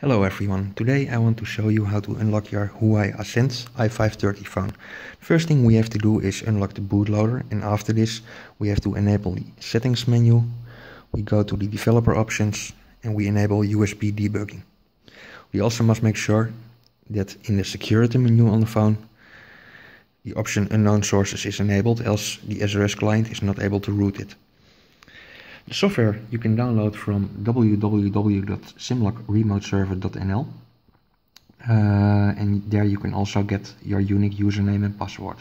Hello everyone, today I want to show you how to unlock your Huawei Ascend Y530 phone. First thing we have to do is unlock the bootloader and after this we have to enable the settings menu. We go to the developer options and we enable USB debugging. We also must make sure that in the security menu on the phone the option unknown sources is enabled else the SRS client is not able to root it. The software you can download from www.simlockremoteserver.nl uh, and there you can also get your unique username and password.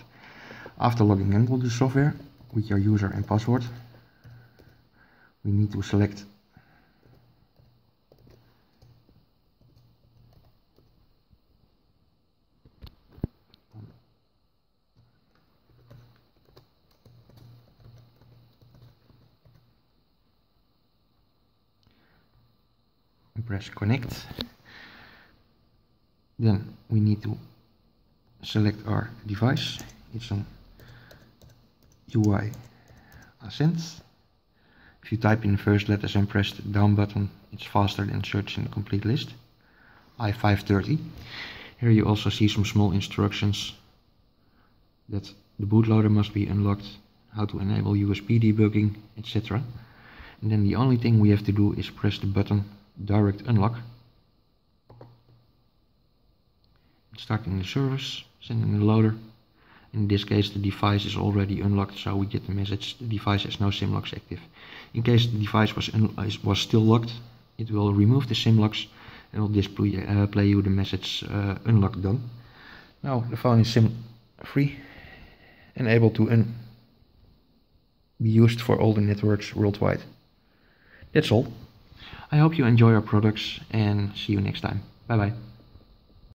After logging into the software with your user and password, we need to select press connect. Then we need to select our device. It's on Huawei Ascend if you type in first letters and press the down button it's faster than searching the complete list. Y530 here you also see some small instructions that the bootloader must be unlocked how to enable USB debugging etc and then the only thing we have to do is press the button direct unlock. Starting the service, sending the loader. In this case the device is already unlocked so we get the message the device has no SIM locks active. In case the device was, was still locked it will remove the SIM locks and will display uh, play you the message uh, unlock done. Now the phone is SIM free and able to be used for all the networks worldwide. That's all. I hope you enjoy our products and see you next time. Bye bye.